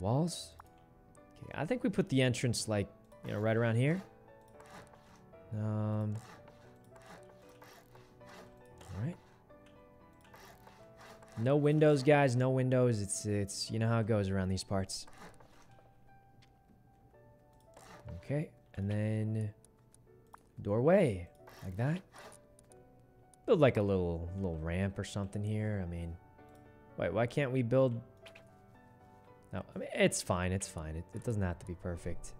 Walls? Okay, I think we put the entrance like, you know, right around here. Um. All right. No windows, guys. No windows. It's it's you know how it goes around these parts. Okay, and then doorway like that. Build like a little little ramp or something here. I mean, wait, why can't we build? No, I mean it's fine. It's fine. It, it doesn't have to be perfect.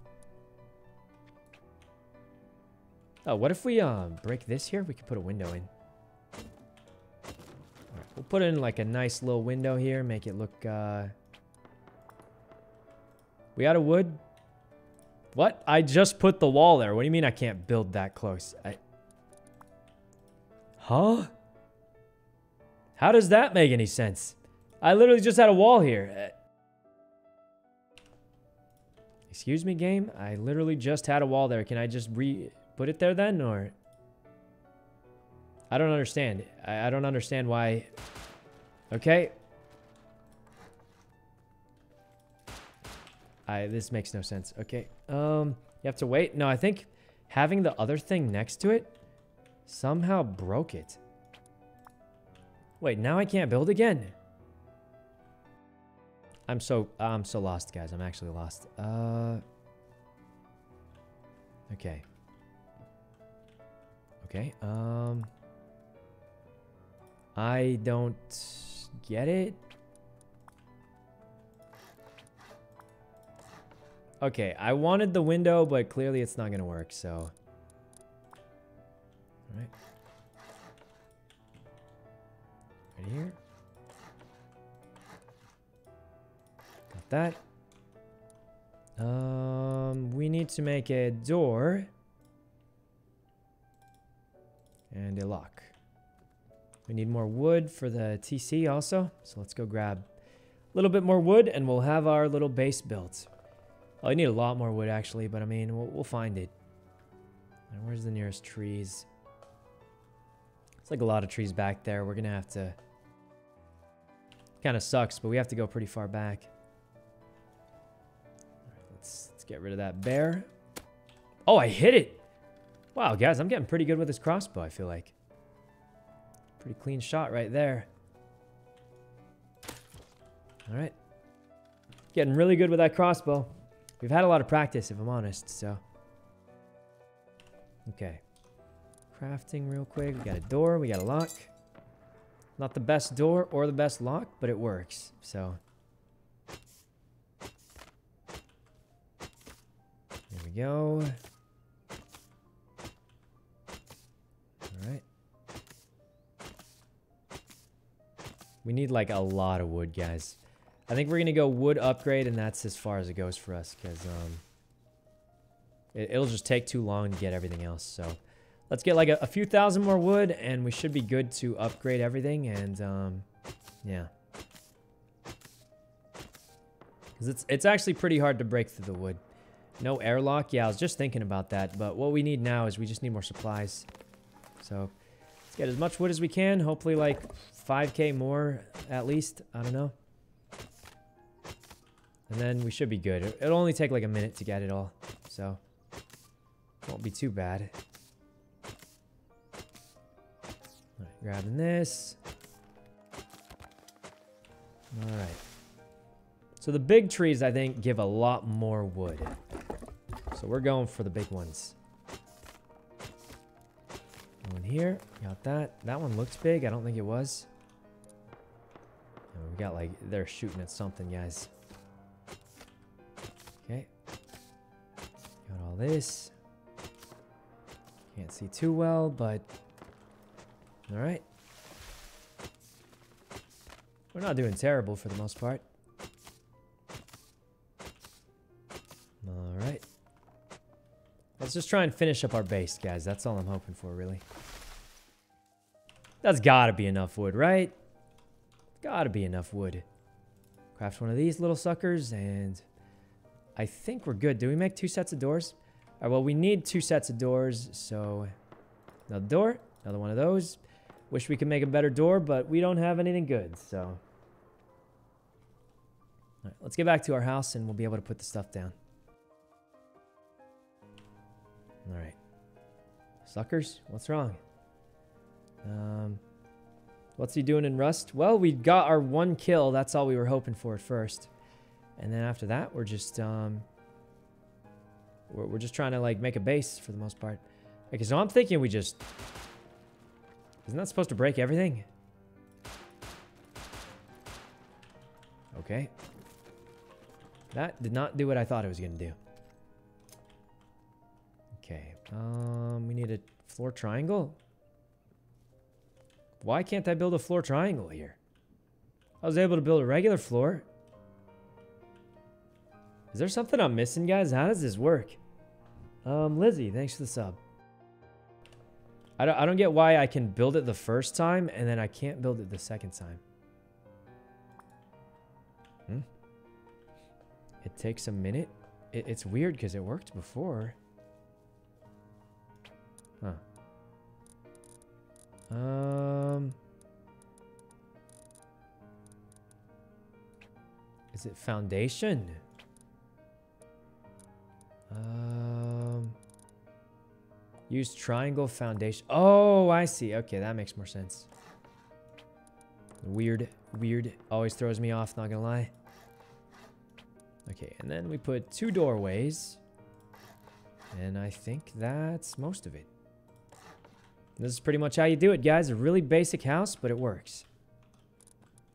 Oh, what if we um break this here? We could put a window in. We'll put in like a nice little window here, make it look uh We out of wood? What? I just put the wall there. What do you mean I can't build that close? I Huh? How does that make any sense? I literally just had a wall here. Excuse me, game? I literally just had a wall there. Can I just re put it there then, or... I don't understand. I, I don't understand why... Okay. I, this makes no sense. Okay. Um, you have to wait. No, I think having the other thing next to it somehow broke it. Wait, now I can't build again. I'm so I'm so lost, guys. I'm actually lost. Uh Okay. Okay. Um I don't get it. Okay, I wanted the window, but clearly it's not going to work, so All right. Right here. Got that. Um, we need to make a door. And a lock. We need more wood for the TC also. So let's go grab a little bit more wood and we'll have our little base built. Oh, I need a lot more wood actually, but I mean, we'll, we'll find it. And where's the nearest trees? It's like a lot of trees back there. We're going to have to... Kind of sucks, but we have to go pretty far back. Get rid of that bear. Oh, I hit it! Wow, guys, I'm getting pretty good with this crossbow, I feel like. Pretty clean shot right there. All right. Getting really good with that crossbow. We've had a lot of practice, if I'm honest, so. Okay. Crafting real quick. We got a door. We got a lock. Not the best door or the best lock, but it works, so. We go. Alright. We need like a lot of wood, guys. I think we're going to go wood upgrade, and that's as far as it goes for us, because um, it, it'll just take too long to get everything else, so... Let's get like a, a, few thousand more wood, and we should be good to upgrade everything, and um, yeah. Because it's, it's actually pretty hard to break through the wood. No airlock? Yeah, I was just thinking about that, but what we need now is we just need more supplies. So, let's get as much wood as we can. Hopefully like 5k more at least. I don't know. And then we should be good. It'll only take like a minute to get it all. So, won't be too bad. grabbing this. All right. So the big trees, I think, give a lot more wood. So we're going for the big ones. One here. Got that. That one looks big. I don't think it was. we got like, they're shooting at something, guys. Okay. Got all this. Can't see too well, but all right. We're not doing terrible for the most part. Let's just try and finish up our base, guys. That's all I'm hoping for, really. That's gotta be enough wood, right? Gotta be enough wood. Craft one of these little suckers, and I think we're good. Do we make two sets of doors? All right, well, we need two sets of doors, so another door, another one of those. Wish we could make a better door, but we don't have anything good, so. All right, let's get back to our house and we'll be able to put the stuff down. All right. Suckers, what's wrong? Um, what's he doing in Rust? Well, we got our one kill. That's all we were hoping for at first. And then after that, we're just, um, we're, we're just trying to, like, make a base for the most part. Okay, so I'm thinking we just... Isn't that supposed to break everything? Okay. That did not do what I thought it was going to do. Um, we need a floor triangle. Why can't I build a floor triangle here? I was able to build a regular floor. Is there something I'm missing, guys? How does this work? Um, Lizzie, thanks for the sub. I don't, I don't get why I can build it the first time and then I can't build it the second time. Hmm? It takes a minute? It, it's weird because it worked before. Um... Is it foundation? Um... Use triangle foundation. Oh, I see. Okay, that makes more sense. Weird, weird. Always throws me off, not gonna lie. Okay, and then we put two doorways. And I think that's most of it. This is pretty much how you do it, guys. A really basic house, but it works.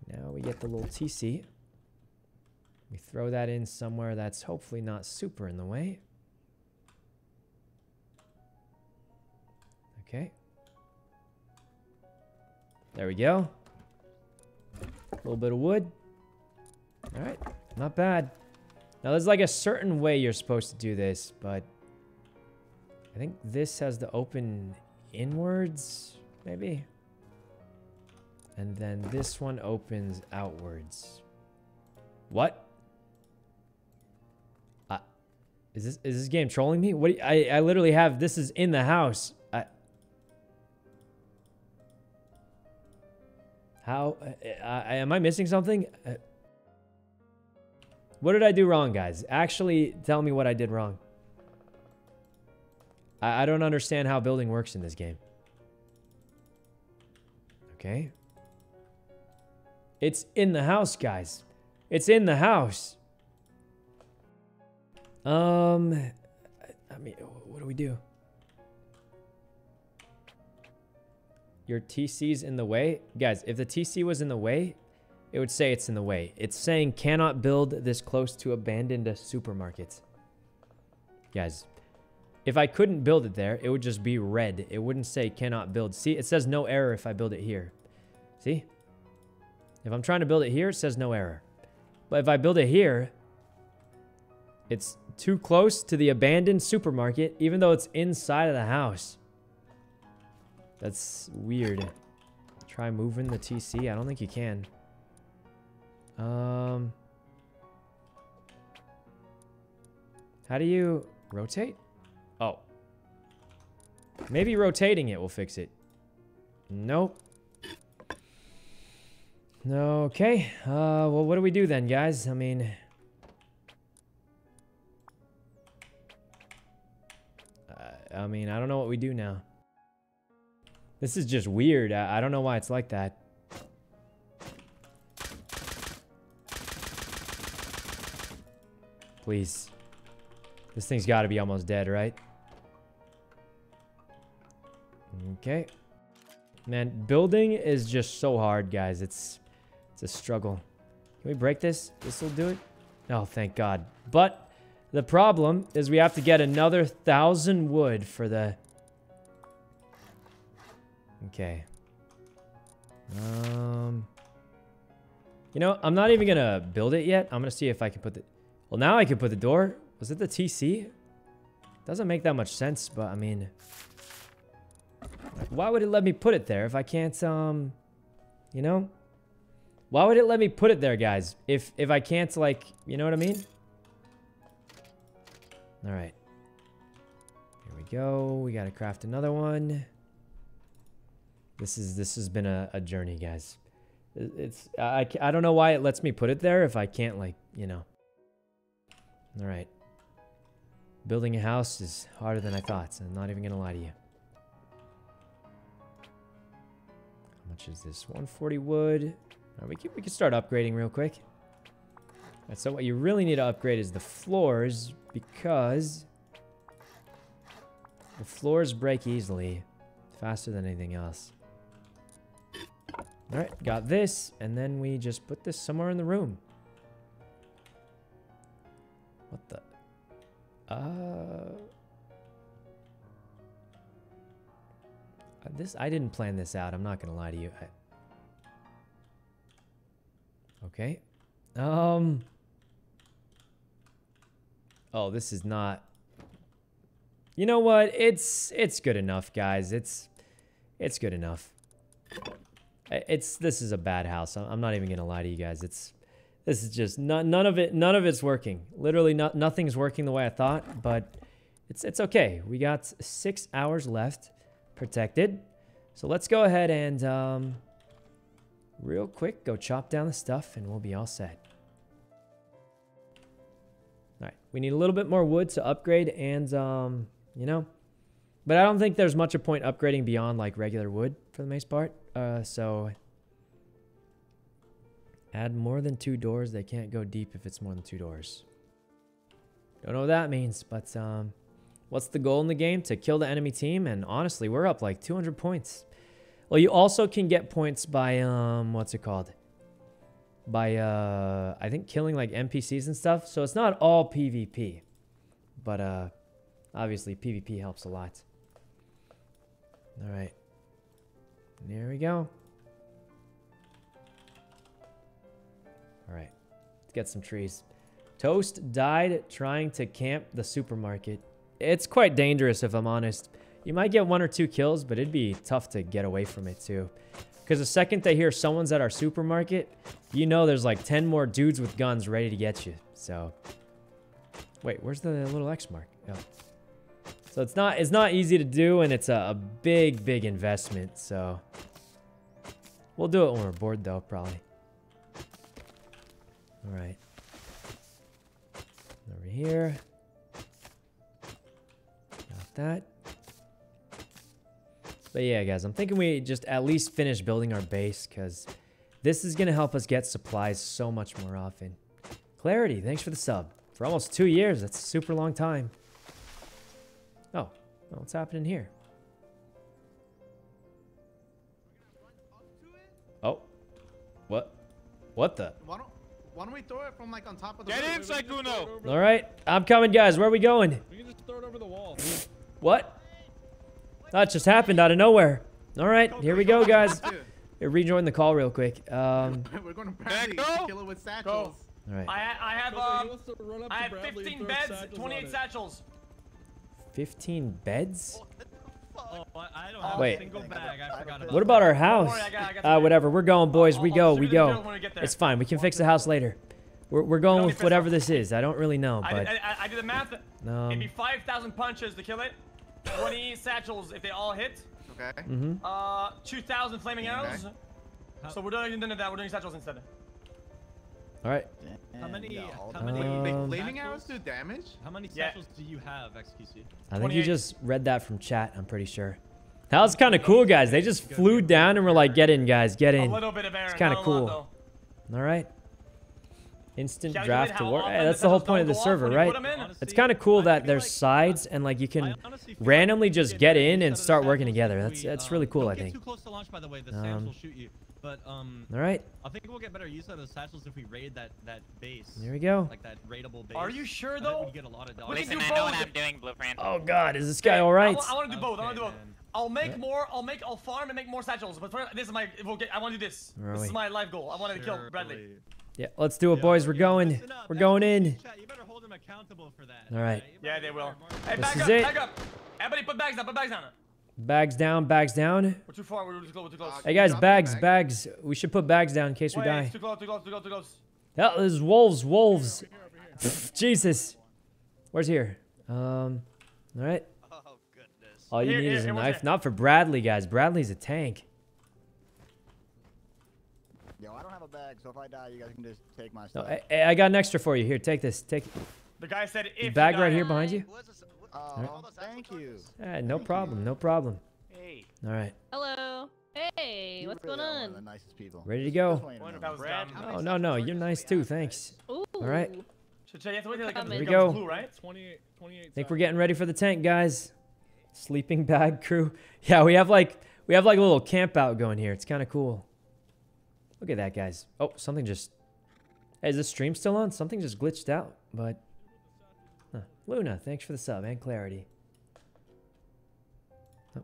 Now we get the little TC. We throw that in somewhere that's hopefully not super in the way. Okay. There we go. A little bit of wood. All right, not bad. Now there's like a certain way you're supposed to do this, but I think this has the open inwards, maybe? And then this one opens outwards. What? Uh, is this is this game trolling me? What? You, I I literally have this is in the house. I, how? Uh, uh, am I missing something? What did I do wrong, guys? Actually, tell me what I did wrong. I, I don't understand how building works in this game. Okay. It's in the house, guys. It's in the house. Um, I mean, what do we do? Your TC's in the way? Guys, if the TC was in the way, it would say it's in the way. It's saying cannot build this close to abandoned supermarkets. Guys, if I couldn't build it there, it would just be red. It wouldn't say cannot build. See, it says no error if I build it here. See? If I'm trying to build it here, it says no error. But if I build it here, it's too close to the abandoned supermarket, even though it's inside of the house. That's weird. Try moving the TC. I don't think you can. Um, how do you rotate? Oh. Maybe rotating it will fix it. Nope. Okay. Uh, well, what do we do then, guys? I mean... I mean, I don't know what we do now. This is just weird. I, I don't know why it's like that. Please. This thing's got to be almost dead, right? Okay. Man, building is just so hard, guys. It's it's a struggle. Can we break this? This will do it? Oh, thank God. But the problem is we have to get another thousand wood for the... Okay. Um... You know, I'm not even to build it yet. I'm to see if I can put the... Well, now I can put the door. Was it the TC? Doesn't make that much sense, but I mean... Why would it let me put it there if I can't, um... You know? Why would it let me put it there, guys? If, if I can't, like... You know what I mean? Alright. Here we go. We gotta craft another one. This is this has been a, a journey, guys. It's I, I don't know why it lets me put it there if I can't like you know. All right. Building a house is harder than I thought. So I'm not even gonna lie to you. Much is this? 140 wood. All right, we can we can start upgrading real quick. So what you really need to upgrade is the floors because the floors break easily, faster than anything else. Alright, got this, and then we just put this somewhere in the room. What the? Uh... This, I didn't plan this out, I'm not gonna lie to you. I, okay. Um... Oh, this is not... You know what? It's it's good enough, guys. It's it's good enough. It's this is a bad house. I'm not even gonna lie to you guys. It's this is just none none of it none of it's working. Literally, not nothing's working the way I thought. But it's it's okay. We got six hours left, protected. So let's go ahead and um, real quick go chop down the stuff, and we'll be all set. All right, we need a little bit more wood to upgrade, and um, you know, but I don't think there's much a point upgrading beyond like regular wood for the most part. Uh, so add more than two doors. They can't go deep if it's more than two doors. Don't know what that means, but um, what's the goal in the game? To kill the enemy team, and honestly, we're up like 200 points. Well, you also can get points by um, what's it called? By uh, I think killing like NPCs and stuff. So it's not all PvP, but uh, obviously PvP helps a lot. All right. There we go. All right. Let's get some trees. Toast died trying to camp the supermarket. It's quite dangerous if I'm honest. You might get one or two kills, but it'd be tough to get away from it too. Because the second they hear someone's at our supermarket, you know there's like 10 more dudes with guns ready to get you. So, wait, where's the little X mark? Oh. So it's not it's not easy to do, and it's a, a big big investment. So we'll do it when we're bored, though, probably. All right. Over here. Got that. But yeah, guys, I'm thinking we just at least finish building our base because this is going to help us get supplies so much more often. Clarity, thanks for the sub. For almost two years, that's a super long time. Oh, what's happening here? Oh, what? What the? Why don't, why don't we throw it from like on top of the Get roof? in, Sykkuno! All right, I'm coming, guys. Where are we going? We can just throw it over the wall. What? That just happened out of nowhere. All right, here we go, guys. Rejoin the call real quick. Um, We're going to Bradley go. to kill it with satchels. all right, I, I have um, wants to run up I have 15 beds, satchels 28 satchels. 15 beds? Oh, I I don't have Wait. a single bag. I forgot about What about our house? worry, I got- I got Uh, whatever. We're going, boys. We I'll- go. We go. we get. It's fine. We can fix the house later. We're, we're going with whatever this is. I don't really know, I, but I, I, I did the math. um, It'd be 5,000 punches to kill it. 20 satchels if they all hit. Okay. Mm -hmm. Uh, 2,000 flaming arrows. Okay. So we're doing none of that. We're doing satchels instead. All right. How many? Yeah, How many? Um, flaming arrows do damage? How many Yeah. satchels do you have, XQC? I think you just read that from chat. I'm pretty sure. That was kind of cool, guys. They just flew down and were like, "Get in, guys. Get in." A in." little bit of Aaron. kinda cool. lot. All right. Instant Calculate draft to how war. often Hey, the that's the whole point of the don't go off server, right? put 'em in. Honestly, It's kind of cool that there's like- sides and like you can randomly like just get in and start working together. if That's that's um, really cool, I think. too close to launch, by the way. The Um, will shoot you. But um, All right. I think we'll get better use out of the satchels if we raid that that base. There we go. Like that raidable base. Are you sure, though? we'd get a lot of We dollars. can Listen, do I know what. I'm doing, Blueprint. Oh God, is this guy all right? I, want to do both. I want to do both. Man. I'll make more. I'll make. I'll farm and make more satchels. But first, this is my. We'll get, I want to do this. This is my life goal. I wanted to kill Bradley. Surely. Yeah, let's do it, Yo, boys. We're going. We're going in. You better hold him accountable for that. All right. Yeah, they will. more- Hey, This is up, it. back up. Everybody put bags down, put bags down. Bags down, bags down. We're too far, we're too close, we're too close. Uh, Hey guys, bags, bag. bags. We should put bags down in case we die. it's too close, too close, too close, too close. Yeah, there's wolves, wolves. Jesus. Where's here? Um, all right. Oh, goodness. All you need is a knife. Not for Bradley, guys. Bradley's a tank. Yo, bag, so if I die, you guys can just take my No, stuff. I, I got an extra for you. Here, take this. Take. The guy said if you bag right die- here behind you. Oh, thank you. No problem. No problem. Hey. All right, Hello. Hey, You what's really going are one of the on? nicest people. ready to go. wanted to know. That was Brad, dumb. how Oh many no, no, you're nice too. Thanks. Ooh. All right. Should you have to wait till like Here we go. blue, right? 28, 28 Think we're getting ready for the tank, guys. Sleeping bag crew. Yeah, we have like we have like a little camp out going here. It's kind of cool. Look at that, guys. Oh, something just. Hey, is the stream still on? Something just glitched out, but. Huh. Luna, thanks for the sub and clarity. Oh.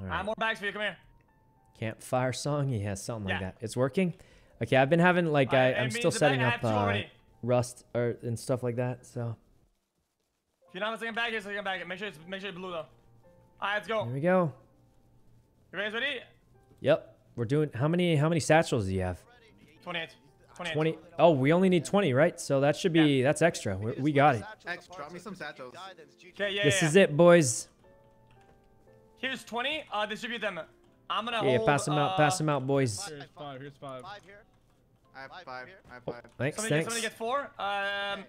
All I have more bags for you. Come here. Campfire song. He has something like that. It's working. Okay, I've been having like I, I'm still setting up uh. Rust or and stuff like that. So If you don't have a second bag, here's a second bag. Make sure it's make sure it's blue though. Alright, let's go. here we go. You guys ready? Yep, we're doing. How many how many satchels do you have? 28. 28. 20. Oh, we only need 20, right? So that should be that's extra. we we got it. X, drop me some satchels. Okay, yeah, This yeah. is it, boys. Here's 20. Uh, distribute them. I'm gonna Yeah, hold. pass them out. Pass uh, them out, boys. Here's five. Here's five. Five here. I have Five five. I have Oh, five. thanks, Somebody, get, thanks. somebody get four. Um,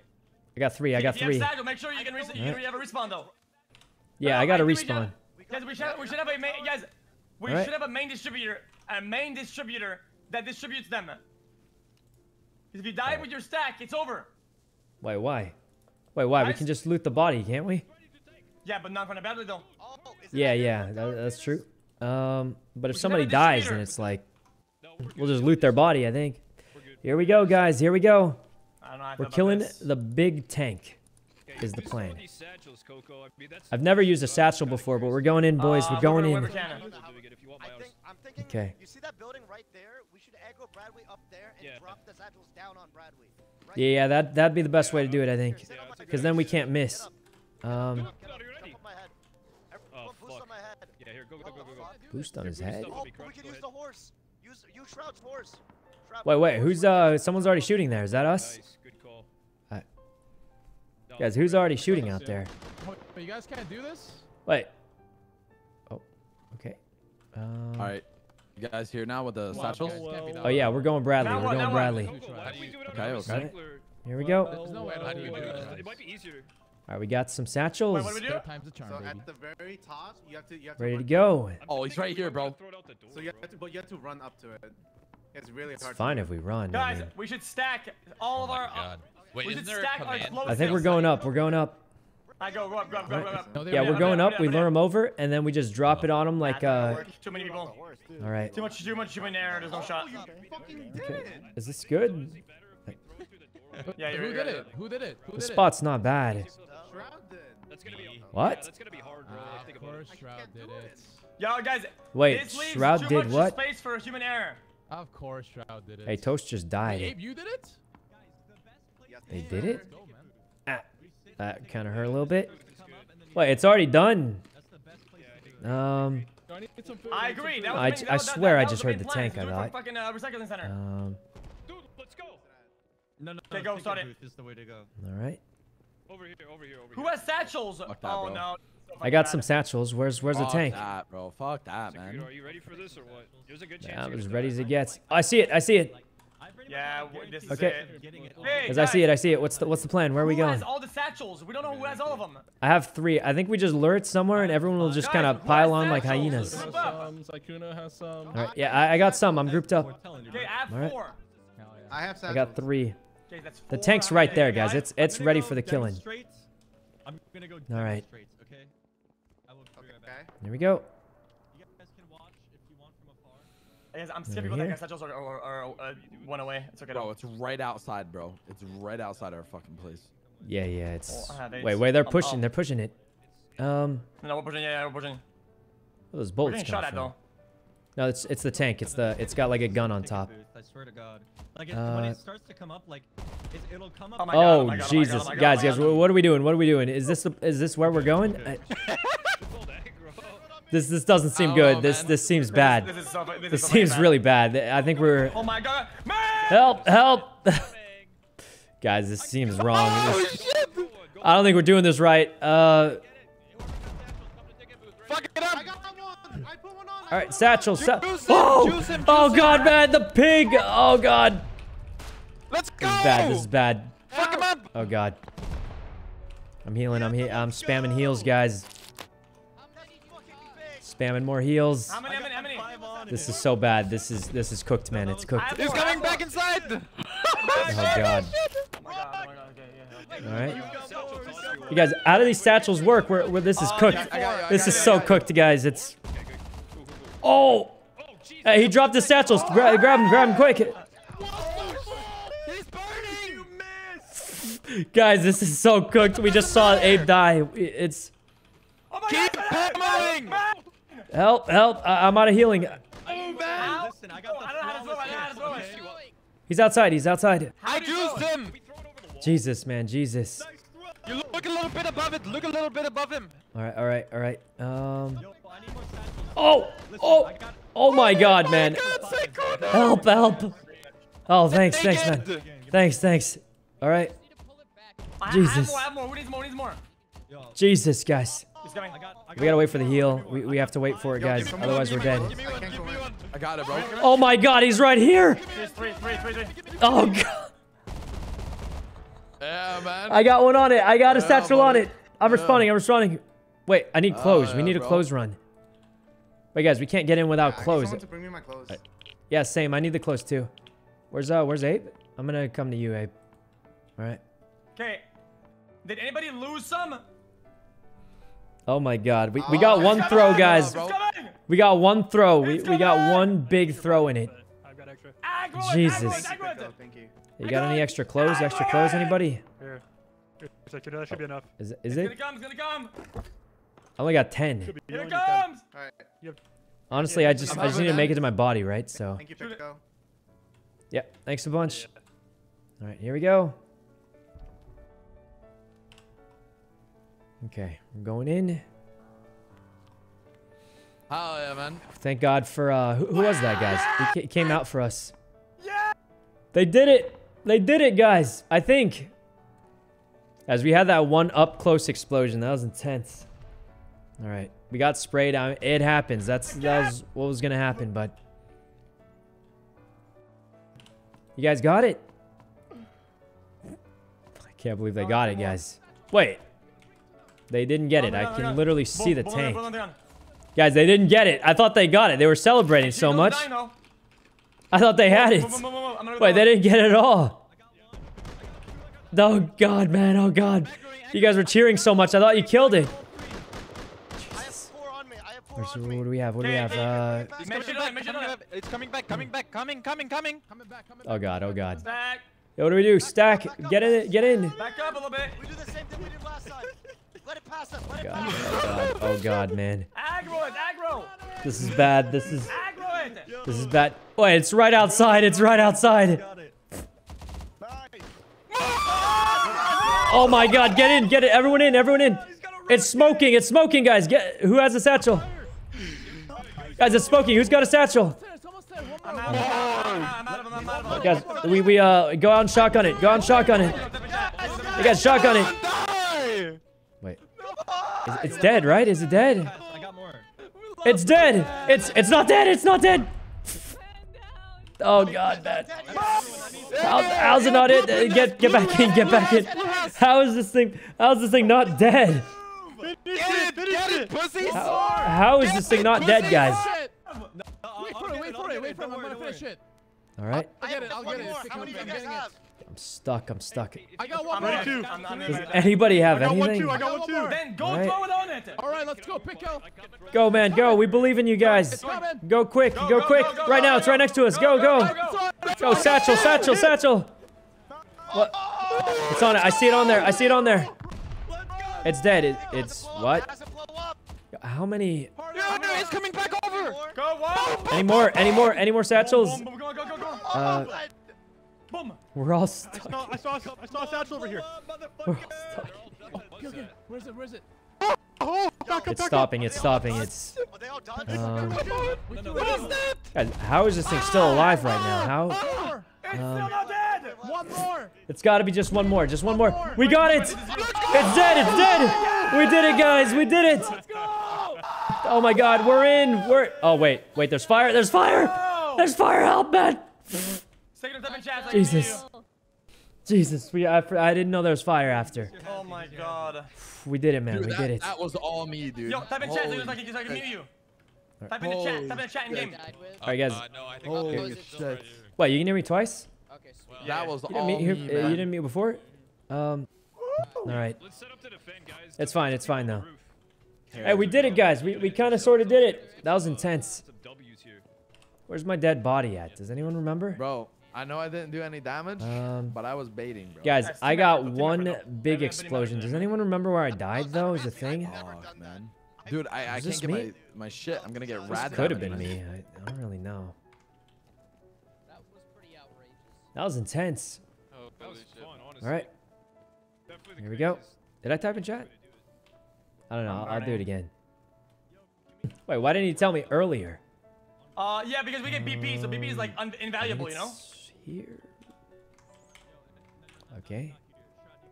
I got three. I got if you three. have satchel, make sure you can, res- you can have a respawn though. Yeah, No, I got a think respawn. Guys, we should we should have a guys. We Alright. should have a main distributor, a main distributor that distributes them. 'Cause If you die with your stack, it's over. Wait, why? Wait, why? We can just loot the body, can't we? Yeah, but not from the battle though. Oh, Yeah, yeah, that, that's true. Um, but if We somebody dies, then it's like No, we're we'll just loot their body. I think. Here we go, guys. Here we go. I don't know. I We're killing this. the big tank. Is the use plan. satchels, I mean, I've never used a satchel before, but we're going in, boys. Uh, We're going in. Whoever can. I'm doing it if you want my I ours. think I'm thinking. Okay. You see that building right there? We should aggro Bradley up there and Yeah. drop the satchels down on Bradley. Right Yeah, yeah, that that'd be the best way to do it, I think. Sit on my that's a Because good then we can't miss. Um, Get up, get No, up, you're jump ready. on my head. Everyone boost on my head. Yeah, here, go, go, What go, the go, go. fuck? boost on Here, his head. Oh, we can use the horse. Use use Shroud's horse. Shroud, Wait, wait. Who's uh? Someone's already shooting there. Is that us? Nice, good call. Alright. Guys, who's already shooting out there? But you guys can't do this? Wait. Oh, okay. Um, All right, you guys here now with the Come on, satchels? guys, can't be that Oh yeah, we're going Bradley. Now We're going now? Bradley. Coco, how we it Okay, a okay. Here we go. There's no way. How do you do it? It might be easier. All right, we got some satchels. Wait, what do we do? Time's a charm, So baby. at the very top, you have to you have to Ready to run- go. Oh, he's right here, bro. throw it out the door, So you have to, but you have to run up to it. It's really It's hard. to fine do. if we run. I Guys, mean, we should stack all of our. uh, Wait, we isn't should there stack a our command? explosives. I think we're going up. We're going up. I go, go up, go up, go up, go up. No, Yeah, we're have going up. We yeah, lure yeah. them over, and then we just drop it on them like Nah, uh. Too many people. horse, too. All right. Too much, too much human error. There's no shot. You fucking did Okay. it. Is this good? But Yeah, Who you're- did you're- it? Who did it? Who The did it? spot's not bad. Shroud did. That's gonna be What? Yeah, that's gonna be hard, bro. Like, think Ah, about of it. course Shroud did it. Yo, guys. Wait, this Shroud too did much what? space for human error. Of course Shroud did it. Hey, Toast just Wait, died. Abe, you did it? They did it? Let's go, man. That kind of hurt a little bit. Wait, it's already done. Um, I need some food? I need some agree. That was I the j- main- I was- swear that I just heard the tank, I do thought. Fucking uh, recycling center. um, Dude, let's go. No, no, Okay, no. go, stick start and it. booth is the way to go. all right. Over here, over here, over Who has satchels? Fuck that, oh bro. no. I got some satchels. Where's where's the Fuck tank? that, bro. Fuck that, Security, man. Are you ready for this or what? There's a good chance. Yeah, I'm as ready as it gets. Oh, I see it. I see it. Yeah, this is Okay. it. Getting. Hey, As I see it, I see it. What's the what's the plan? Where are we Who going? has all the satchels? We don't know who has all of them. I have three. I think we just lure it somewhere, and everyone will just kind of pile on like hyenas. Has Group up. some. Sykkuno has some. All right. Yeah, I, I got some. I'm grouped up. We're telling you, Okay. I have Alright. four. Hell. I have I got three. Okay, that's The tank's right there, guys. It's it's ready for the killing. I'm gonna go All right. demonstrates, okay? I will Okay. right back. Here we go. You guys can watch if you want from afar. I guess I'm Over skipping with that here. guy's satchels or, or, or uh, one away. It's okay. Bro, though. it's right outside, bro. It's right outside our fucking place. Yeah, yeah. It's Oh, I have wait, wait. They're pushing. um, They're pushing it. Um, No, we're pushing. Yeah, yeah, we're pushing. where those We're bullets getting come shot at though. No, it's it's the tank. It's the it's got like a gun on top. I swear to God. Like it, when Uh, it starts to come up, like it, it'll come up. Oh my God, Oh oh my God, oh my God, Jesus, oh my God, guys, oh guys, God. what are we doing? What are we doing? Is this the, is this where we're going? I- Full aggro. This this doesn't seem I good. know, this this seems This bad. is so. This, This is seems bad. really bad. I think we're Oh my God, man! help help. guys, this seems wrong. This- I don't think we're doing this right. Uh, Fuck it up! I got one. I put one on. All right, satchel. Sa- oh, oh God, man, the pig. Oh God. Let's go. This is bad. This is bad. Fuck him up. Oh God. I'm healing. I'm he- I'm spamming heals, guys. Spamming more heals. How many? How many? How many? This is so bad. This is this is cooked, man. It's cooked. have He's coming back inside. Oh God. four. Oh my god. Oh my god. Okay. Yeah. All right. You guys, how do these satchels work? Where where this is uh, cooked? I got you, I This is so cooked, guys. It's. Oh. oh hey, he dropped his satchels. Gra- grab him, grab him quick. He's burning. You miss! Guys, this is so cooked. We just saw Abe die. It's Oh my Keep god. pummeling. Help, help. I- I'm out of healing. Listen, I got the I don't know how to throw it, I don't know how to throw flawless it. hit, okay? He's outside. He's outside. I juiced him. Jesus, man, Jesus. You look a little bit above it. Look a little bit above him. All right, all right, all right. Um. Yo, I need more satchels. Oh, oh, oh my God, man. Help, help. Oh, thanks, thanks, man. Thanks, thanks. All right. I- I have Jesus. more, I have more. Who needs more? Who needs more? yo, Jesus, guys. He's coming. I got, I got We gotta wait for the heal. We, we have to wait for it, guys. Give me Otherwise, one, we're give me one, dead. one, give me one. I got it, bro. Oh my God, he's right here. Three, three, three, three, three. Oh God. Yeah, man. I got one on it. I got a Yeah, satchel on it. I'm responding. I'm responding. Wait, I need clothes. we yeah, need a bro. clothes run. Wait, guys, we can't get in without I clothes. someone to bring me my clothes. Yeah, same. I need the clothes too. Where's uh? Where's Abe? I'm gonna come to you, Abe. All right. Okay. Did anybody lose some? Oh my God, we, we oh, got Oh, one come throw, on, guys. bro. We got one throw. We we got coming! one big throw in it. I've got extra. Ah, aggro Jesus. aggro it, aggro Pick it. up, Thank you. You got any extra ah, clothes? Extra clothes? Anybody? Here. Here, that should be enough. Is is it? gonna come, gonna come. I only got ten. Should be. you Here it only need 10. comes. All right. Honestly, I just I just need to make it to my body, right? So Thank you, Pico. yeah. Thanks a bunch. All right, here we go. Okay, we're going in. Oh yeah, man. Thank God for uh, who, who was that, guys? He came out for us. Yeah. They did it. They did it, guys. I think. As we had that one up close explosion, that was intense. All right, we got sprayed. I it happens. That's that was what was gonna happen, but you guys got it. I can't believe they got it, guys. Wait. They didn't get it. I can literally see the tank. Guys, they didn't get it. I thought they got it. They were celebrating so much. I thought they had it. Wait, they didn't get it at all. Oh god, man. Oh god. You guys were cheering so much. I thought you killed it. I have four on me. I have four Where's- What do we have? What do we have? Uh, He's coming back. don't- make sure coming back. It's coming back. Coming back. Coming. Coming. Coming. Coming back. Oh god. Oh god. Back, Yo, what do we do? Stack. Get in. Get in. back up a little bit. We do the same thing we did last time. Let it pass us. Let it God, pass us. oh god. Oh god, man. Aggro it, aggro. This is bad. This is Aggro it. this is bad. Wait, it's right outside. It's right outside. got it. Oh my god. Get in. Get it. Everyone in. Everyone in. It's smoking. It's smoking, guys. Get. Who has a satchel? Guys, it's smoking. Who's got a satchel? I'm out of them, I'm out of them, I'm out of them. Guys, we we uh go out and shotgun it. Go out and shotgun it. You guys shotgun it. Die! Wait. Is- it's dead, right? Is it dead? I got more. It's dead. It's it's not dead. It's not dead. Oh god, man. How's, how's it not it? Get get back in. Get back in. How is this thing? How's this thing not dead? Get it! Get it, pussies! How is this thing not dead, guys? Wait for it, wait for it, wait for it. I'm gonna finish it. All right. I get it, I'll get it. How many do you guys have? I'm stuck. I'm stuck. I got one more. ready. two. I'm, I'm Does anybody have I got one anything? too. I got one too. Then go Alright. throw it on it. All right, let's go, Pico. Go, man. Go. We believe in you guys. Go quick. Go, Go go, quick. go, go, Right now. It's right next to us. Go. Go. Go. Satchel. Satchel. Satchel. What? It's on it. I see it on there. I see it on there. It's dead. It, it's what? Has it blow up? How many? No, no, he's coming back over! Go, whoa. Any more? Any more? Any more satchels? Boom, boom, go, go, go, go. Uh, Boom. we're all I stuck. saw, I saw, I saw a satchel over here. We're all stuck. Okay, okay. Where's it? Where's it? Oh, back up, It's back stopping. It's stopping. It's. Are they? Um, We no, threw wait, it. no. guys, how is this thing still alive right now? How? It's Um, still not dead. One more. It's got to be just one more. Just one more. We got it. It's dead. It's dead. We did it, guys. We did it. Oh my god, we're in. We're Oh wait, wait, there's fire. There's fire. There's fire. Help, man. Second type in chat. I Jesus. Jesus, we I, I didn't know there was fire after. Oh my god. We did it, man. Dude, we that, did it. that was all me, dude. Yo, type in chat so Holy I can, so I can mute you. Alright. Type in the chat. Type in the chat in game. Died? All right, guys. Uh, no, I think Holy I'll take it shit. right. What, you can hear me twice? Okay, sweet. Yeah. That was You didn't all mute here. me, uh, man. you didn't mute before? Um. All right. Let's set up to defend, guys. It's fine, it's fine, though. the. Hey, we did it, guys. We we kind of sort of did it. That was intense. Some W's here. Where's my dead body at? Does anyone remember? Bro, I know I didn't do any damage, Um. but I was baiting, bro. Guys, Guys, I got one big explosion. Does anyone remember where I died though? Is the thing? Never Fuck, done man. Dude, I, I can't get my, my shit. I'm gonna get This rad could have been me. I, I don't really know. That was pretty outrageous. That was intense. Oh, that was fun, honestly. All right. Here we go. Did I type in chat? way to do it. I don't know. I'm I'll, I'll do it again. Wait, why didn't you tell me earlier? Uh, yeah, because we get BP, so BP is like un- invaluable, you know. It's Here. Okay.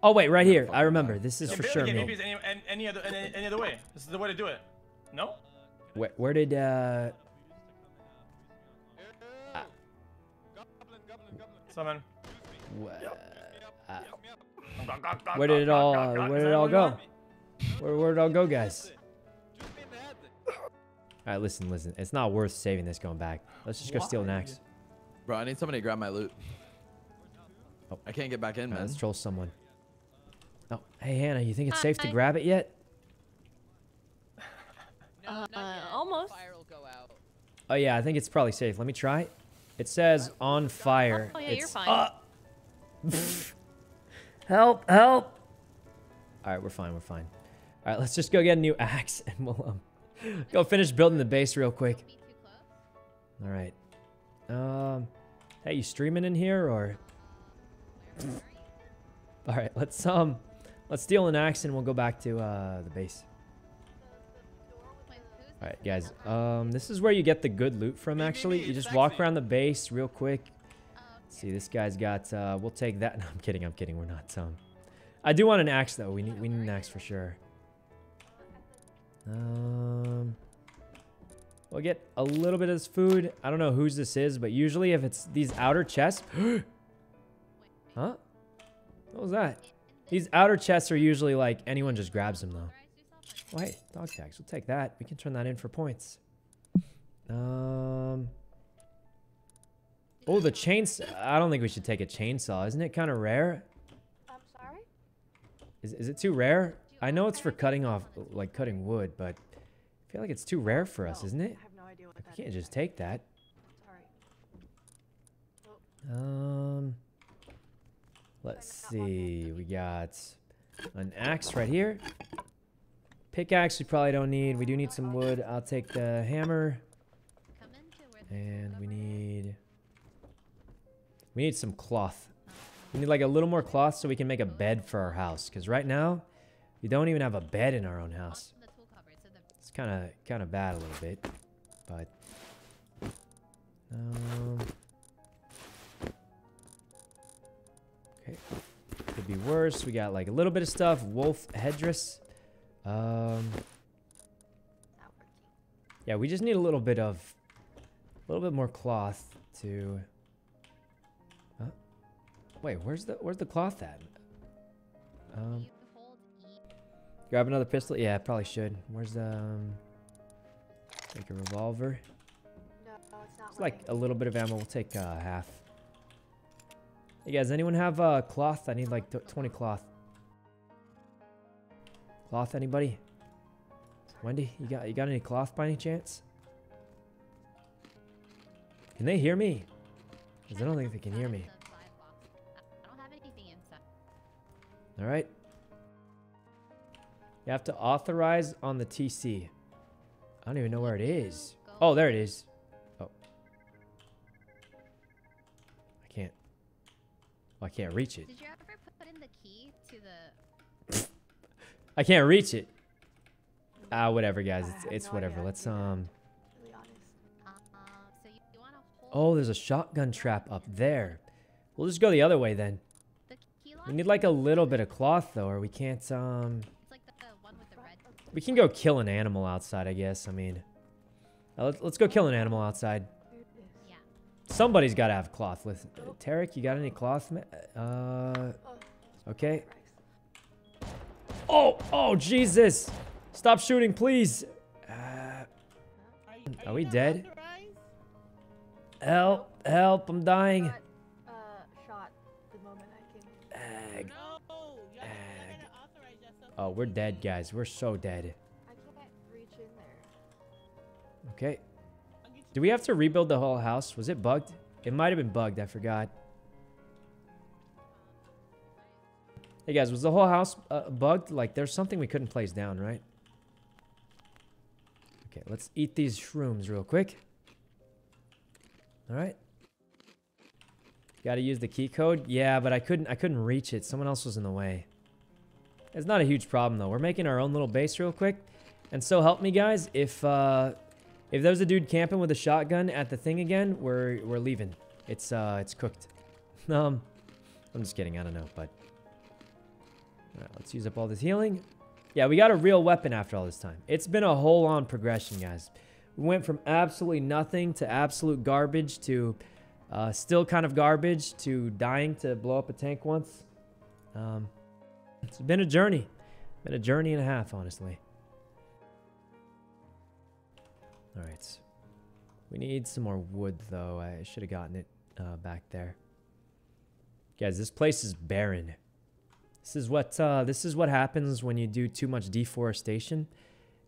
Oh wait, right here. I remember. This is You for sure barely get any, any, any other any, any other way. This is the way to do it. No? Where, where did uh? Summon. uh, Where did it all? Uh, where did it all go? Where where did it all go, guys? All right, listen, listen. It's not worth saving this going back. Let's just go steal an axe. Bro, I need somebody to grab my loot. Oh. I can't get back in, All right, man. let's troll someone. Oh, hey Hannah, you think it's safe to grab it yet? No, not Uh, yet. almost. Fire will go out. Oh yeah, I think it's probably safe. Let me try. It says on fire. Oh, yeah, you're fine. Ah! help! Help! All right, we're fine. We're fine. All right, let's just go get a new axe and we'll um, go finish building the base real quick. All right. Um, hey, you streaming in here or? All right, let's um, let's steal an axe and we'll go back to uh the base. All right, guys. Um, this is where you get the good loot from. Actually, you just walk around the base real quick. See, this guy's got. Uh, we'll take that. No, I'm kidding. I'm kidding. We're not. Um, I do want an axe though. We need. We need an axe for sure. Um, we'll get a little bit of this food. I don't know whose this is, but usually if it's these outer chests. huh? What was that? These outer chests are usually like anyone just grabs them though. Wait, dog tags. We'll take that. We can turn that in for points. Um. Oh, the chainsaw. I don't think we should take a chainsaw. Isn't it kind of rare? I'm sorry. Is, is it too rare? I know it's for cutting off, like cutting wood, but I feel like it's too rare for us, isn't it? I have no idea what You that can't is. just take that. Sorry. Um. Let's see. We got an axe right here. Pickaxe we probably don't need. We do need some wood. I'll take the hammer. And we need we need some cloth. We need like a little more cloth so we can make a bed for our house. Cause right now, we don't even have a bed in our own house. Kind of kind of bad a little bit, but um, okay, could be worse. We got like a little bit of stuff. Wolf headdress. Um, yeah, we just need a little bit of a little bit more cloth to. Huh? Wait, where's the where's the cloth at? Um, grab another pistol. Yeah, I probably should. Where's the um? Take a revolver. No, it's not. It's like a little bit of ammo. We'll take uh, half. Hey guys, anyone have uh, cloth? I need like tw 20 cloth. Cloth, anybody? Wendy, you got you got any cloth by any chance? Can they hear me? Because I don't think they can hear me. All right. You have to authorize on the TC. I don't even know where it is. Oh, there it is. Oh. I can't. Oh, I can't reach it. Did you ever put in the key to the? I can't reach it. Ah, whatever, guys. It's, it's no whatever. idea Let's um. Really honest. so you, you want to hold Oh, there's a shotgun trap up there. We'll just go the other way then. the? We need like a little bit of cloth though, or we can't um. It's like the, the one with the red. We can go kill an animal outside, I guess. I mean, uh, let's, let's go kill an animal outside. Yeah. Somebody's got to have cloth with. Uh, Tarek, you got any cloth? Uh, okay. Oh, oh, Jesus! Stop shooting, please. Uh, are we dead? Help! Help! I'm dying. Oh, we're dead, guys. We're so dead. I can't reach in there. Okay. Do we have to rebuild the whole house? Was it bugged? It might have been bugged. I forgot. Hey guys, was the whole house uh, bugged? Like, there's something we couldn't place down, right? Okay, let's eat these shrooms real quick. All right. Got to use the key code. Yeah, but I couldn't. I couldn't reach it. Someone else was in the way. It's not a huge problem though. We're making our own little base real quick, and so help me, guys. If uh, if there's a dude camping with a shotgun at the thing again, we're we're leaving. It's uh, it's cooked. um, I'm just kidding. I don't know, but. Let's use up all this healing. Yeah, we got a real weapon after all this time. It's been a whole on progression, guys. We went from absolutely nothing to absolute garbage to uh, still kind of garbage to dying to blow up a tank once. Um, it's been a journey. Been a journey and a half, honestly. All right. We need some more wood, though. I should have gotten it uh, back there. Guys, this place is barren. This is what uh, this is what happens when you do too much deforestation,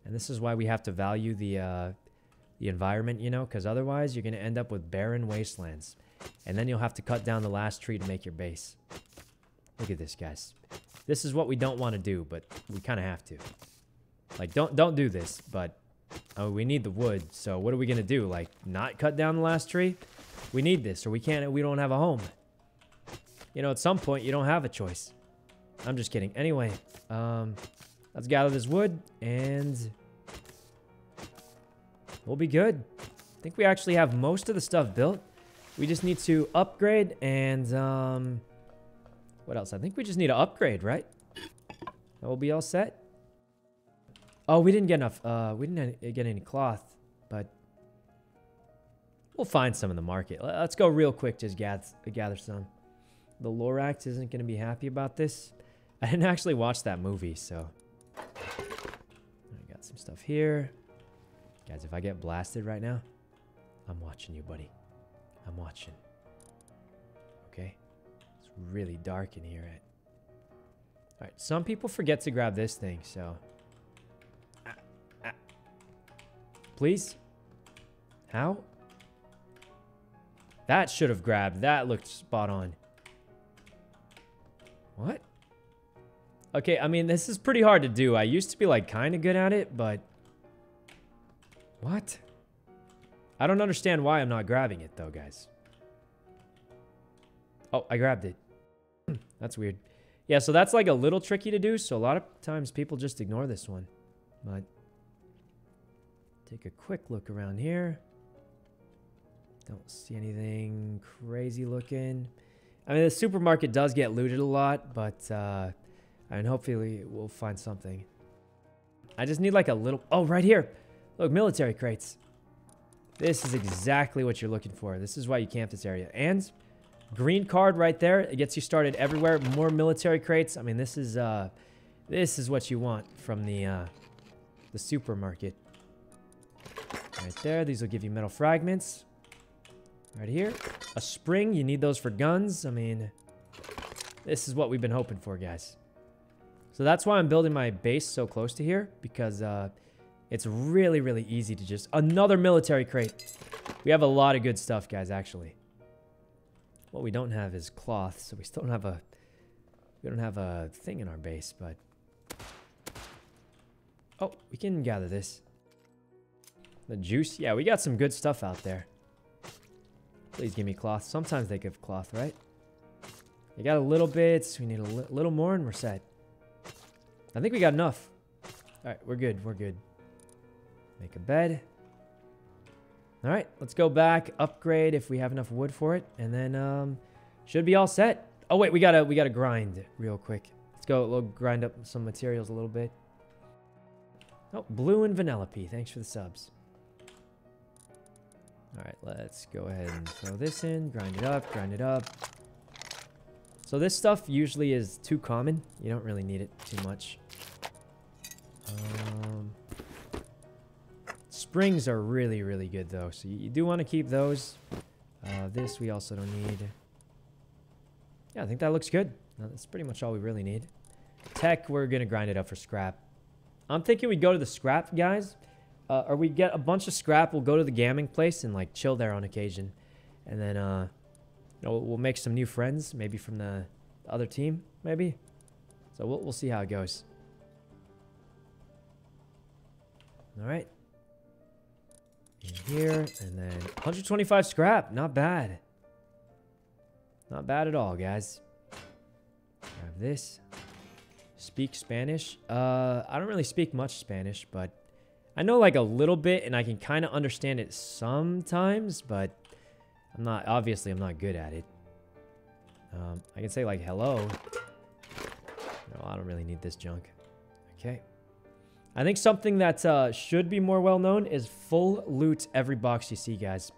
and this is why we have to value the uh, the environment, you know, because otherwise you're gonna end up with barren wastelands, and then you'll have to cut down the last tree to make your base. Look at this, guys. This is what we don't want to do, but we kind of have to. Like, don't don't do this, but oh, we need the wood. So what are we gonna do? Like, not cut down the last tree? We need this, or we can't. We don't have a home. You know, at some point you don't have a choice. I'm just kidding. Anyway, um, let's gather this wood and we'll be good. I think we actually have most of the stuff built. We just need to upgrade and um, what else? I think we just need to upgrade, right? That will be all set. Oh, we didn't get enough. Uh, we didn't get any cloth, but we'll find some in the market. Let- Let's go real quick. Just gather, gather some. The Lorax isn't going to be happy about this. I didn't actually watch that movie, so. I got some stuff here. Guys, if I get blasted right now, I'm watching you, buddy. I'm watching. Really dark in here. Alright, some people forget to grab this thing, so. Please? How? That should have grabbed. That looked spot on. What? Okay, I mean, this is pretty hard to do. I used to be, like, kind of good at it, but... What? I don't understand why I'm not grabbing it, though, guys. Oh, I grabbed it. That's weird. Yeah, so that's, like, a little tricky to do, so a lot of times people just ignore this one. But... Take a quick look around here. Don't see anything crazy looking. I mean, the supermarket does get looted a lot, but, uh... I mean, hopefully we'll find something. I just need like a little... Oh, right here. Look, military crates. This is exactly what you're looking for. This is why you camp this area. And green card right there. It gets you started everywhere. More military crates. I mean, this is uh, this is what you want from the uh, the supermarket. Right there. These will give you metal fragments. Right here. A spring. You need those for guns. I mean, this is what we've been hoping for, guys. So that's why I'm building my base so close to here, because uh, it's really, really easy to just... Another military crate. We have a lot of good stuff, guys, actually. What we don't have is cloth, so we still don't have a... We don't have a thing in our base, but... Oh, we can gather this. The juice? Yeah, we got some good stuff out there. Please give me cloth. Sometimes they give cloth, right? We got a little bit. We need a li little more and we're set. I think we got enough. All right, we're good. We're good. Make a bed. All right, let's go back, upgrade if we have enough wood for it, and then um, should be all set. Oh wait, we gotta we gotta grind real quick. Let's go. We'll grind up some materials a little bit. Oh, Blue and Vanellope. Thanks for the subs. All right, let's go ahead and throw this in. Grind it up, grind it up. So this stuff usually is too common. You don't really need it too much. Um, springs are really, really good though. So you, do want to keep those. Uh, this we also don't need. Yeah, I think that looks good. No, that's pretty much all we really need. Tech, we're going to grind it up for scrap. I'm thinking we go to the scrap, guys. Uh, or we get a bunch of scrap. We'll go to the gamming place and like chill there on occasion. And then, uh, you know, we'll make some new friends. Maybe from the other team, maybe. So we'll, we'll see how it goes. All right. In here, and then 125 scrap. Not bad. Not bad at all, guys. Grab this. Speak Spanish. Uh, I don't really speak much Spanish, but I know like a little bit, and I can kind of understand it sometimes, but I'm not, obviously I'm not good at it. Um, I can say like hello. No, I don't really need this junk. Okay. I think something that uh, should be more well known is full loot every box you see, guys.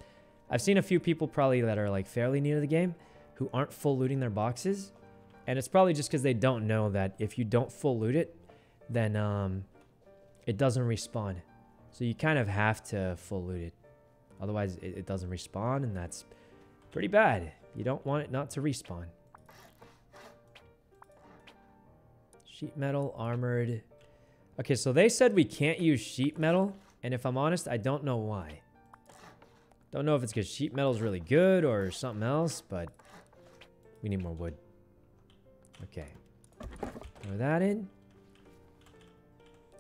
I've seen a few people probably that are like fairly new to the game who aren't full looting their boxes. And it's probably just because they don't know that if you don't full loot it, then um, it doesn't respawn. So you kind of have to full loot it. Otherwise, it, it doesn't respawn, and that's pretty bad. You don't want it not to respawn. Sheet metal, armored. Okay, so they said we can't use sheet metal, and if I'm honest, I don't know why. Don't know if it's because sheet metal is really good or something else, but we need more wood. Okay. Throw that in.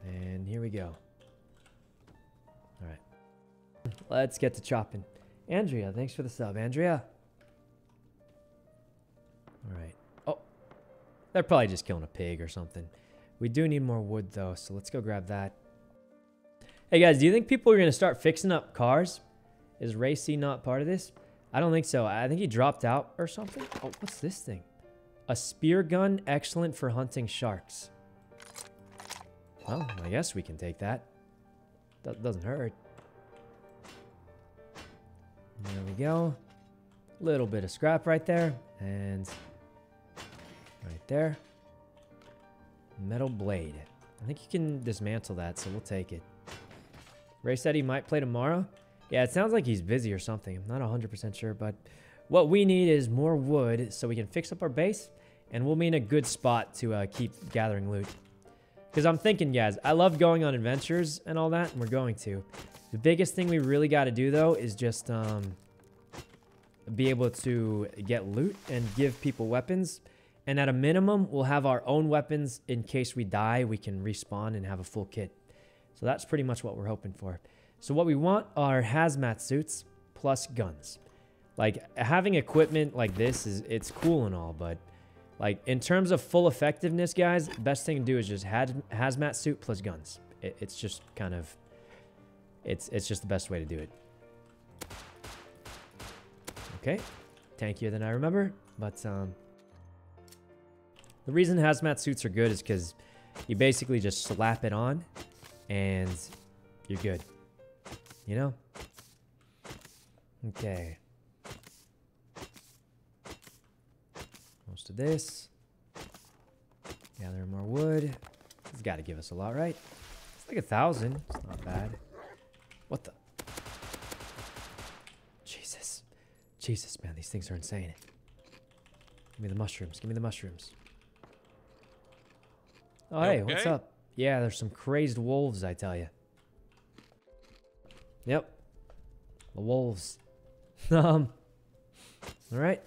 And here we go. All right. Let's get to chopping. Andrea, thanks for the sub. Andrea. All right. Oh, they're probably just killing a pig or something. We do need more wood though, so let's go grab that. Hey guys, do you think people are going to start fixing up cars? Is Racy not part of this? I don't think so. I think he dropped out or something. Oh, what's this thing? A spear gun, excellent for hunting sharks. Well, I guess we can take that. That doesn't hurt. There we go. Little bit of scrap right there. And right there. Metal blade. I think you can dismantle that, so we'll take it. Ray said he might play tomorrow. Yeah, it sounds like he's busy or something. I'm not 100% sure, but what we need is more wood so we can fix up our base, and we'll be in a good spot to uh, keep gathering loot. Because I'm thinking, guys, I love going on adventures and all that, and we're going to. The biggest thing we really got to do, though, is just um, be able to get loot and give people weapons. And at a minimum, we'll have our own weapons in case we die. We can respawn and have a full kit. So that's pretty much what we're hoping for. So what we want are hazmat suits plus guns. Like having equipment like this is it's cool and all, but like in terms of full effectiveness, guys, best thing to do is just haz hazmat suit plus guns. It, it's just kind of it's it's just the best way to do it. Okay, tankier than I remember, but um, the reason hazmat suits are good is because you basically just slap it on and you're good. You know? Okay. Most of this. Gather more wood. It's got to give us a lot, right? It's like a thousand. It's not bad. What the? Jesus. Jesus, man. These things are insane. Give me the mushrooms. Give me the mushrooms. Oh, hey. What's up? Yeah, there's some crazed wolves, I tell you. Yep. The wolves. um. All right.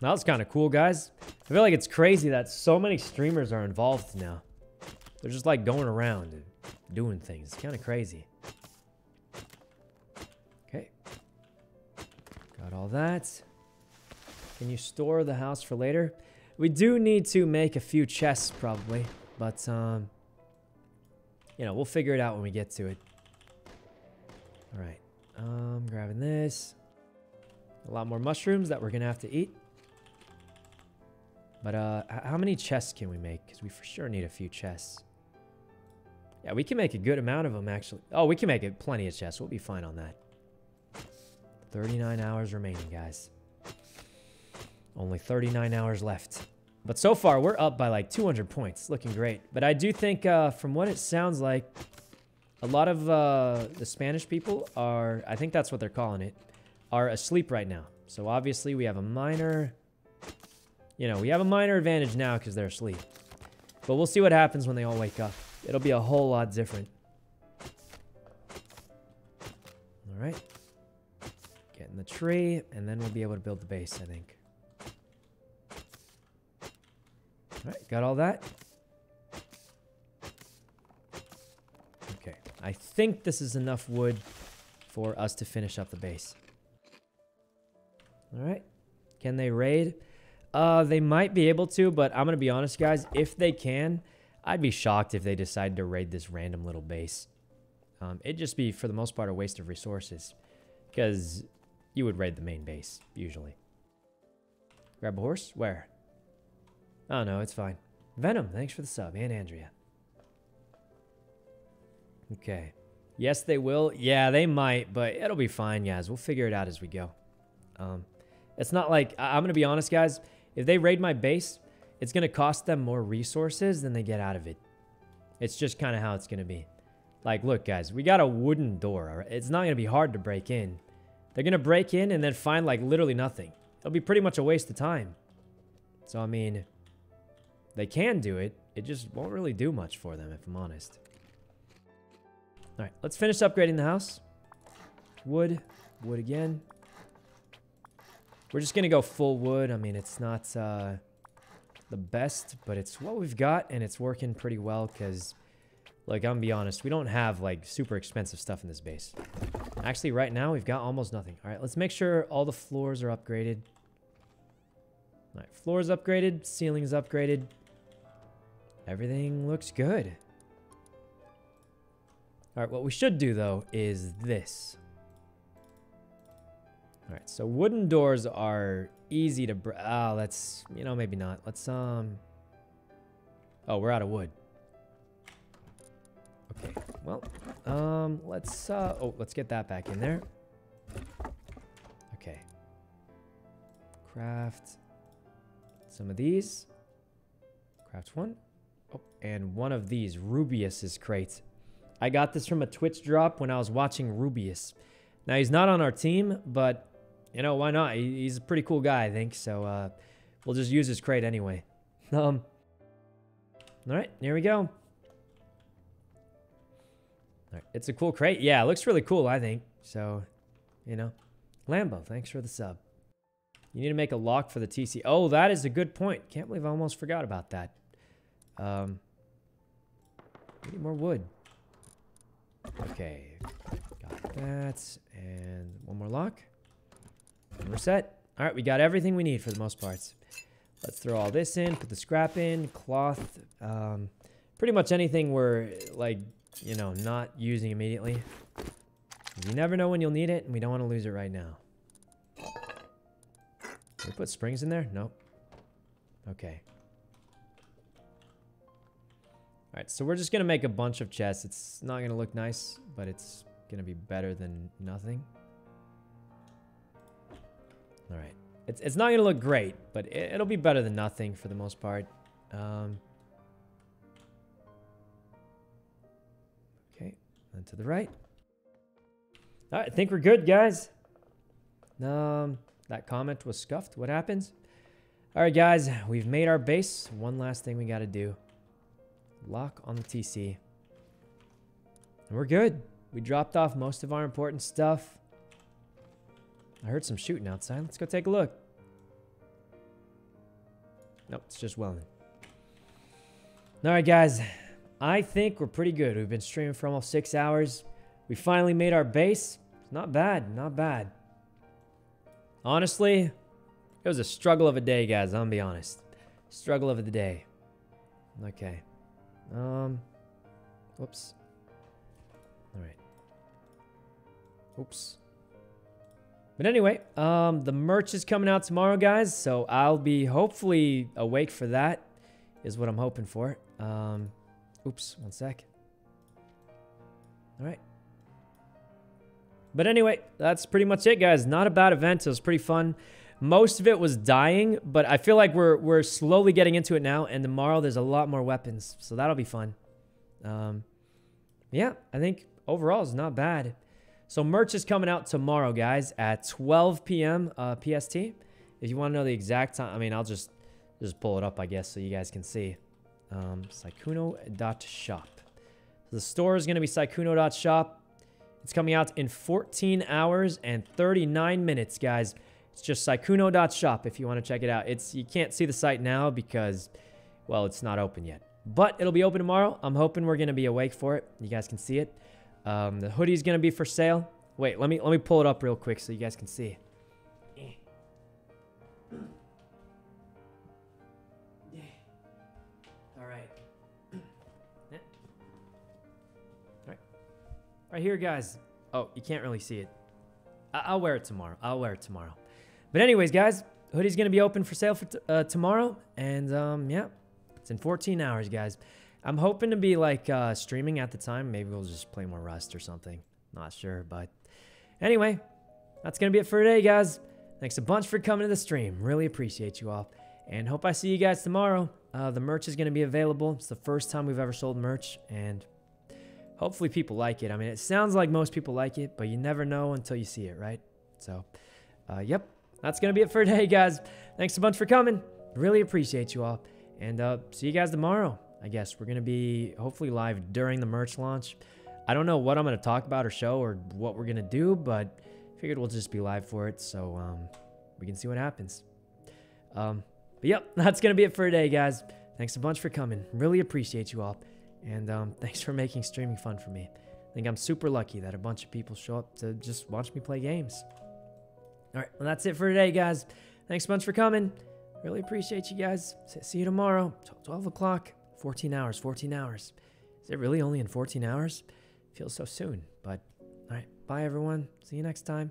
That was kind of cool, guys. I feel like it's crazy that so many streamers are involved now. They're just like going around and doing things. It's kind of crazy. Okay. Got all that. Can you store the house for later? We do need to make a few chests probably, but um you know, we'll figure it out when we get to it. All right. Um grabbing this. A lot more mushrooms that we're to have to eat. But uh how many chests can we make? Cuz we for sure need a few chests. Yeah, we can make a good amount of them, actually. Oh, we can make it plenty of chests. We'll be fine on that. 39 hours remaining, guys. Only 39 hours left. But so far, we're up by like 200 points. Looking great. But I do think, uh, from what it sounds like, a lot of uh, the Spanish people are, I think that's what they're calling it, are asleep right now. So obviously, we have a minor, you know, we have a minor advantage now because they're asleep. But we'll see what happens when they all wake up. It'll be a whole lot different. All right. Get in the tree, and then we'll be able to build the base, I think. All right, got all that? Okay, I think this is enough wood for us to finish up the base. All right, can they raid? Uh, they might be able to, but I'm gonna be honest, guys. If they can, I'd be shocked if they decided to raid this random little base. Um, it'd just be, for the most part, a waste of resources. Because you would raid the main base, usually. Grab a horse? Where? Oh, no, it's fine. Venom, thanks for the sub. And Andrea. Okay. Yes, they will. Yeah, they might, but it'll be fine, guys. We'll figure it out as we go. Um, it's not like... I I'm going to be honest, guys. If they raid my base, it's going to cost them more resources than they get out of it. It's just kind of how it's going to be. Like, look, guys, we got a wooden door. Right? It's not going to be hard to break in. They're going to break in and then find, like, literally nothing. It'll be pretty much a waste of time. So, I mean, they can do it. It just won't really do much for them, if I'm honest. All right, let's finish upgrading the house. Wood. Wood again. We're just to go full wood. I mean, it's not... Uh, the best, but it's what we've got, and it's working pretty well because, like, I'm gonna be honest, we don't have, like, super expensive stuff in this base. Actually, right now, we've got almost nothing. All right, let's make sure all the floors are upgraded. All right, floors upgraded, ceilings upgraded. Everything looks good. All right, what we should do, though, is this. All right, so wooden doors are easy to br- oh that's you know maybe not. Let's um oh we're out of wood. Okay well um let's uh oh let's get that back in there. Okay. Craft some of these. Craft one and one of these rubius's crate i got this from a twitch drop when i was watching rubius now he's not on our team but you know, why not? He's a pretty cool guy, I think. So uh, we'll just use his crate anyway. Um, all right, here we go. All right, it's a cool crate. Yeah, it looks really cool, I think. So, you know, Lambo, thanks for the sub. You need to make a lock for the TC. Oh, that is a good point. Can't believe I almost forgot about that. Um, we need more wood. Okay, got that. And one more lock. And we're set. All right, we got everything we need for the most parts. Let's throw all this in, put the scrap in, cloth, um, pretty much anything we're, like, you know, not using immediately. You never know when you'll need it, and we don't want to lose it right now. Can we put springs in there? Nope. Okay. All right, so we're just going to make a bunch of chests. It's not going to look nice, but it's going to be better than nothing. All right. It's, it's not going to look great, but it, it'll be better than nothing for the most part. Um, okay. And to the right. All right. I think we're good, guys. Um, that comment was scuffed. What happens? All right, guys. We've made our base. One last thing we got to do. Lock on the TC. And we're good. We dropped off most of our important stuff. I heard some shooting outside. Let's go take a look. Nope, it's just Wellman. All right, guys. I think we're pretty good. We've been streaming for almost six hours. We finally made our base. Not bad, not bad. Honestly, it was a struggle of a day, guys. I'm gonna be honest. Struggle of the day. Okay. Um. Whoops. All right. Oops. But anyway, um, the merch is coming out tomorrow, guys. So I'll be hopefully awake for that, is what I'm hoping for. Um, oops, one sec. All right. But anyway, that's pretty much it, guys. Not a bad event. It was pretty fun. Most of it was dying, but I feel like we're we're slowly getting into it now. And tomorrow there's a lot more weapons, so that'll be fun. Um, yeah, I think overall it's not bad. So merch is coming out tomorrow, guys, at 12 p.m. Uh, PST. If you want to know the exact time, I mean, I'll just just pull it up, I guess, so you guys can see. Um, Sykkuno.shop. So the store is going to be Sykkuno.shop. It's coming out in 14 hours and 39 minutes, guys. It's just Sykkuno.shop if you want to check it out. It's You can't see the site now because, well, it's not open yet. But it'll be open tomorrow. I'm hoping we're going to be awake for it. You guys can see it. Um, the hoodie's going to be for sale. Wait, let me let me pull it up real quick so you guys can see. All right. All right. Right here, guys. Oh, you can't really see it. I- I'll wear it tomorrow. I'll wear it tomorrow. But anyways, guys, hoodie's gonna be open for sale for uh, tomorrow, and um, yeah, it's in 14 hours, guys. I'm hoping to be like uh, streaming at the time. Maybe we'll just play more Rust or something. Not sure, but anyway, that's gonna be it for today, guys. Thanks a bunch for coming to the stream. Really appreciate you all, and hope I see you guys tomorrow. Uh, the merch is gonna be available. It's the first time we've ever sold merch, and hopefully people like it. I mean, it sounds like most people like it, but you never know until you see it, right? So, uh, yep, that's gonna be it for today, guys. Thanks a bunch for coming. Really appreciate you all, and uh, see you guys tomorrow. I guess we're gonna be hopefully live during the merch launch. I don't know what I'm gonna talk about or show or what we're gonna do, but figured we'll just be live for it, so um, we can see what happens. Um, but yep, that's gonna be it for today, guys. Thanks a bunch for coming. Really appreciate you all. And um, thanks for making streaming fun for me. I think I'm super lucky that a bunch of people show up to just watch me play games. All right, well, that's it for today, guys. Thanks a bunch for coming. Really appreciate you guys. See you tomorrow, 12 o'clock, 14 hours, 14 hours. Is it really only in 14 hours? Feels so soon, but all right. Bye, everyone. See you next time.